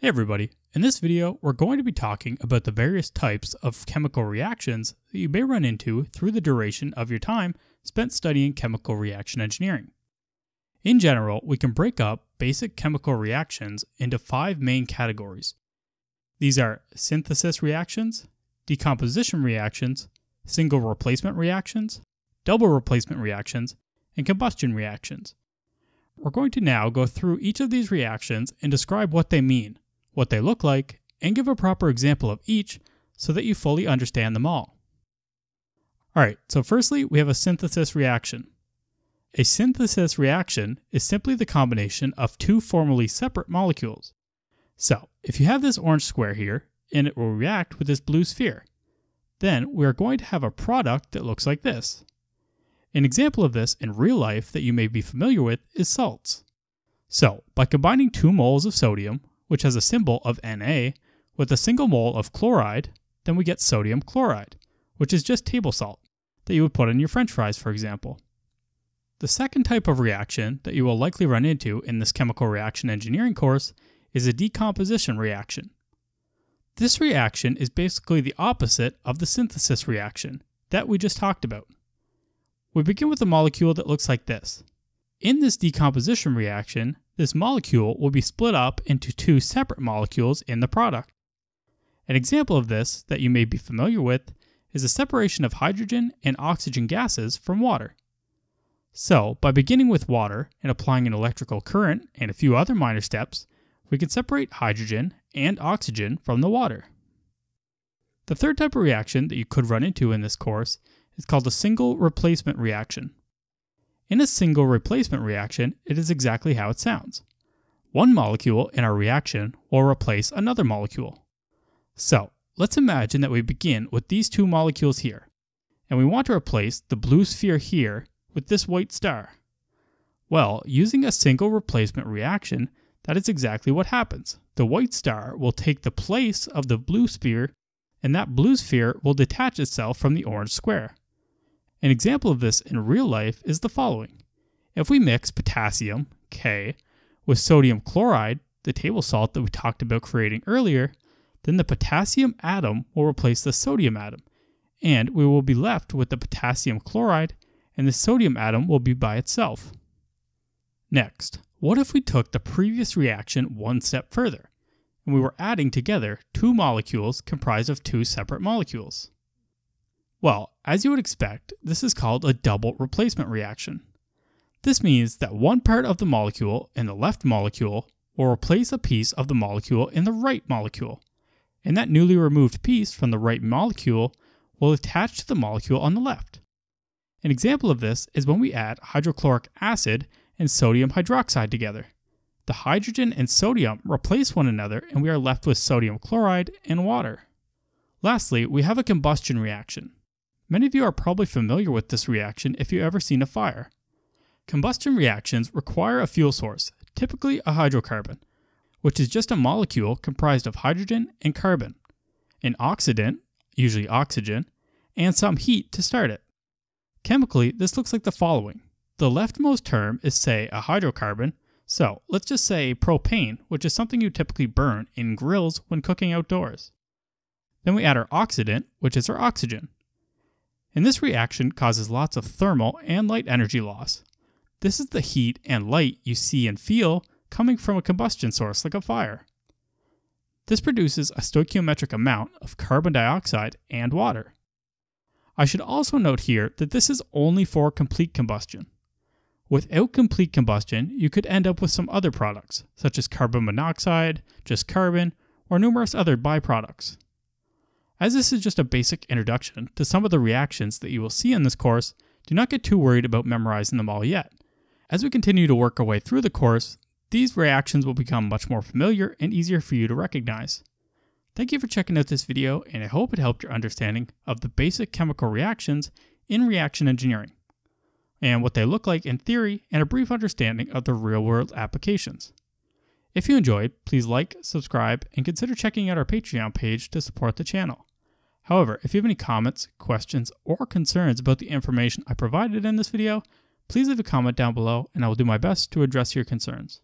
Hey everybody, in this video we're going to be talking about the various types of chemical reactions that you may run into through the duration of your time spent studying chemical reaction engineering. In general, we can break up basic chemical reactions into five main categories. These are synthesis reactions, decomposition reactions, single replacement reactions, double replacement reactions, and combustion reactions. We're going to now go through each of these reactions and describe what they mean, what they look like, and give a proper example of each so that you fully understand them all. Alright, so firstly we have a synthesis reaction. A synthesis reaction is simply the combination of two formally separate molecules. So, if you have this orange square here, and it will react with this blue sphere, then we are going to have a product that looks like this. An example of this in real life that you may be familiar with is salts. So, by combining 2 moles of sodium, which has a symbol of Na, with a single mole of chloride, then we get sodium chloride, which is just table salt, that you would put on your french fries, for example. The second type of reaction that you will likely run into in this chemical reaction engineering course is a decomposition reaction. This reaction is basically the opposite of the synthesis reaction that we just talked about. We begin with a molecule that looks like this. In this decomposition reaction, this molecule will be split up into two separate molecules in the product. An example of this that you may be familiar with is the separation of hydrogen and oxygen gases from water. So, by beginning with water and applying an electrical current and a few other minor steps, we can separate hydrogen and oxygen from the water. The third type of reaction that you could run into in this course is called a single replacement reaction. In a single replacement reaction, it is exactly how it sounds. One molecule in our reaction will replace another molecule. So, let's imagine that we begin with these two molecules here, and we want to replace the blue sphere here with this white star. Well, using a single replacement reaction, that is exactly what happens. The white star will take the place of the blue sphere, and that blue sphere will detach itself from the orange square. An example of this in real life is the following. If we mix potassium, K, with sodium chloride, the table salt that we talked about creating earlier, then the potassium atom will replace the sodium atom, and we will be left with the potassium chloride, and the sodium atom will be by itself. Next, what if we took the previous reaction one step further, and we were adding together two molecules comprised of two separate molecules? Well, as you would expect, this is called a double replacement reaction. This means that one part of the molecule in the left molecule will replace a piece of the molecule in the right molecule, and that newly removed piece from the right molecule will attach to the molecule on the left. An example of this is when we add hydrochloric acid and sodium hydroxide together. The hydrogen and sodium replace one another and we are left with sodium chloride and water. Lastly, we have a combustion reaction. Many of you are probably familiar with this reaction if you've ever seen a fire. Combustion reactions require a fuel source, typically a hydrocarbon, which is just a molecule comprised of hydrogen and carbon, an oxidant, usually oxygen, and some heat to start it. Chemically, this looks like the following. The leftmost term is, say, a hydrocarbon, so let's just say propane, which is something you typically burn in grills when cooking outdoors. Then we add our oxidant, which is our oxygen. And this reaction causes lots of thermal and light energy loss. This is the heat and light you see and feel coming from a combustion source like a fire. This produces a stoichiometric amount of carbon dioxide and water. I should also note here that this is only for complete combustion. Without complete combustion, you could end up with some other products, such as carbon monoxide, just carbon, or numerous other byproducts. As this is just a basic introduction to some of the reactions that you will see in this course, do not get too worried about memorizing them all yet. As we continue to work our way through the course, these reactions will become much more familiar and easier for you to recognize. Thank you for checking out this video and I hope it helped your understanding of the basic chemical reactions in reaction engineering, and what they look like in theory and a brief understanding of the real world applications. If you enjoyed, please like, subscribe, and consider checking out our Patreon page to support the channel. However, if you have any comments, questions, or concerns about the information I provided in this video, please leave a comment down below and I will do my best to address your concerns.